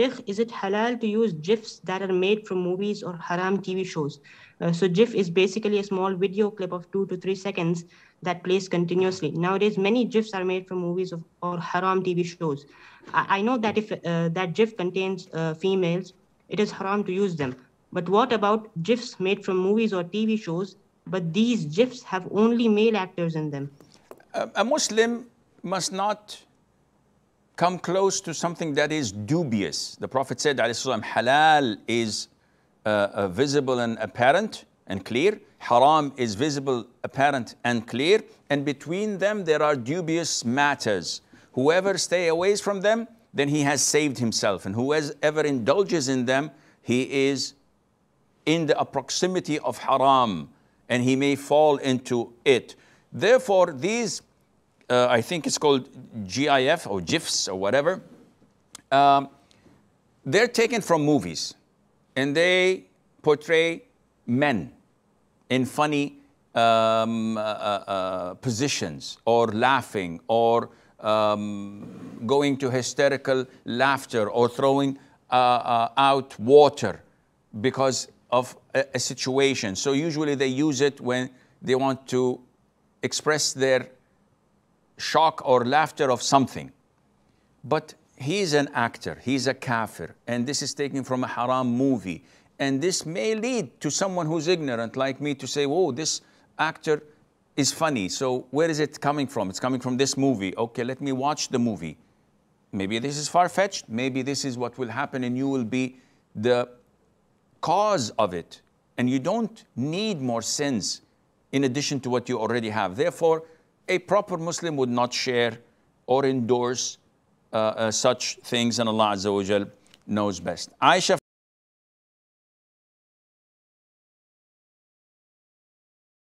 Sheikh, is it halal to use GIFs that are made from movies or haram TV shows? Uh, so GIF is basically a small video clip of two to three seconds that plays continuously. Nowadays, many GIFs are made from movies of, or haram TV shows. I, I know that if uh, that GIF contains uh, females, it is haram to use them. But what about GIFs made from movies or TV shows, but these GIFs have only male actors in them? a Muslim must not come close to something that is dubious. The Prophet said, halal is uh, uh, visible and apparent and clear. Haram is visible, apparent and clear. And between them there are dubious matters. Whoever stay away from them, then he has saved himself. And whoever indulges in them, he is in the proximity of haram and he may fall into it. Therefore, these uh, I think it's called GIF or GIFs or whatever. Um, they're taken from movies and they portray men in funny um, uh, uh, positions or laughing or um, going to hysterical laughter or throwing uh, uh, out water because of a, a situation. So usually they use it when they want to express their shock or laughter of something. But he's an actor, he's a kafir, and this is taken from a haram movie. And this may lead to someone who's ignorant like me to say, oh, this actor is funny. So where is it coming from? It's coming from this movie. Okay, let me watch the movie. Maybe this is far fetched. Maybe this is what will happen, and you will be the cause of it. And you don't need more sins in addition to what you already have. Therefore, a proper Muslim would not share or endorse uh, uh, such things, and Allah Azza wa Jal knows best. Aisha